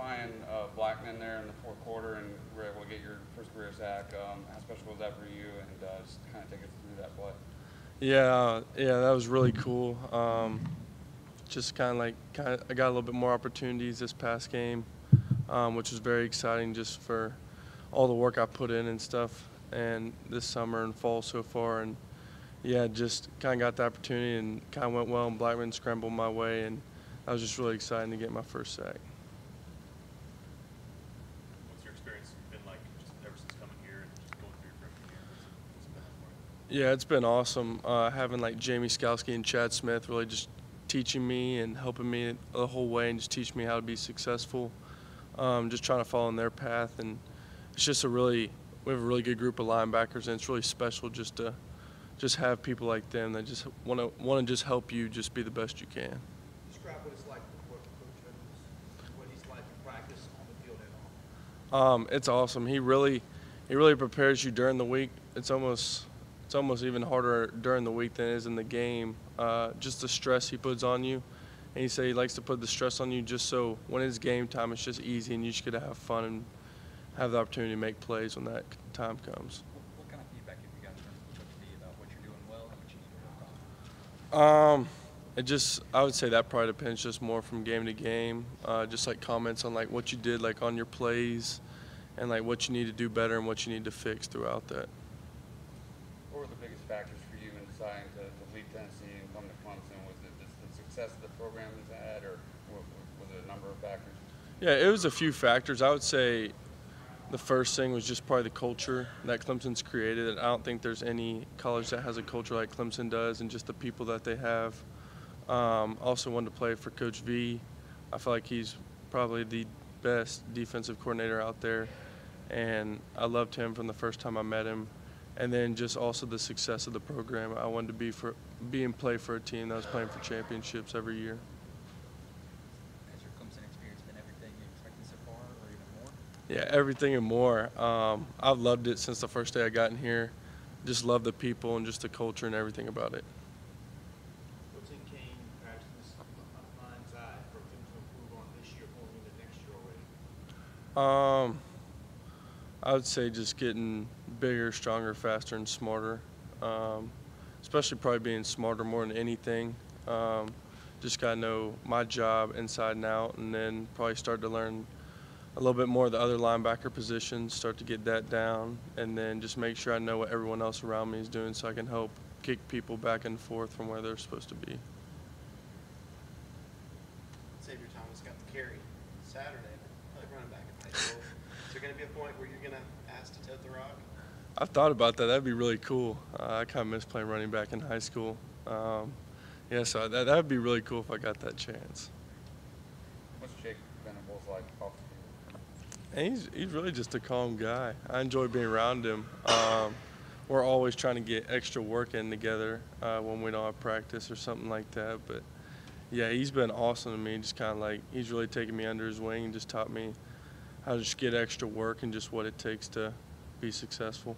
Brian uh, Blackman there in the fourth quarter and were able to get your first career sack. Um, how special was that for you? And uh, just kind of take us through that play. Yeah, yeah, that was really cool. Um, just kind of like, kind of, I got a little bit more opportunities this past game, um, which was very exciting just for all the work I put in and stuff, and this summer and fall so far. And yeah, just kind of got the opportunity and kind of went well. And Blackman scrambled my way, and I was just really excited to get my first sack. What's your experience been like just ever since coming here and just going through your freshman year? What's, what's it been like for you? Yeah, it's been awesome uh, having like Jamie Skalski and Chad Smith really just teaching me and helping me the whole way and just teach me how to be successful. Um, just trying to follow in their path, and it's just a really we have a really good group of linebackers, and it's really special just to just have people like them that just want to want to just help you just be the best you can. Describe what it's like to work with Coach Venables, what he's like in practice, on the field, and off. Um, it's awesome. He really, he really prepares you during the week. It's almost, it's almost even harder during the week than it is in the game. Uh, just the stress he puts on you, and he said he likes to put the stress on you just so when it's game time, it's just easy and you just get to have fun and have the opportunity to make plays when that time comes. What, what kind of feedback have you gotten from Coach V about what you're doing well and what you need to work on? Um, it just I would say that probably depends just more from game to game. Uh, just like comments on like what you did like on your plays, and like what you need to do better and what you need to fix throughout that. What were the biggest factors for you in deciding to, to leave Tennessee and come to Clemson? Was it just the success the program has had, or wa- wa- was it a number of factors? Yeah, it was a few factors. I would say the first thing was just probably the culture that Clemson's created. And I don't think there's any college that has a culture like Clemson does, and just the people that they have. Um, also wanted to play for Coach V. I feel like he's probably the best defensive coordinator out there, and I loved him from the first time I met him. And then just also the success of the program. I wanted to be for be and play for a team that was playing for championships every year. Has your Clemson experience been everything you expected so far, or even more? Yeah, everything and more. Um, I've loved it since the first day I got in here. Just love the people and just the culture and everything about it. What's in Kane, perhaps in this mind's eye for him to improve on this year, going into next year already? Um, I would say just getting bigger, stronger, faster, and smarter. Um, especially probably being smarter more than anything. Um, just got to know my job inside and out, and then probably start to learn a little bit more of the other linebacker positions, start to get that down, and then just make sure I know what everyone else around me is doing so I can help kick people back and forth from where they're supposed to be. Xavier Thomas got the carry Saturday, like running back in high school. Is there going to be a point where you're going to ask to tote the rock? I've thought about that. That'd be really cool. Uh, I kind of miss playing running back in high school. Um, yeah, so that that'd be really cool if I got that chance. What's Jake Venables like off the field? And he's he's really just a calm guy. I enjoy being around him. Um, we're always trying to get extra work in together uh, when we don't have practice or something like that. But yeah, he's been awesome to me. Just kind of like he's really taken me under his wing and just taught me how to just get extra work and just what it takes to be successful.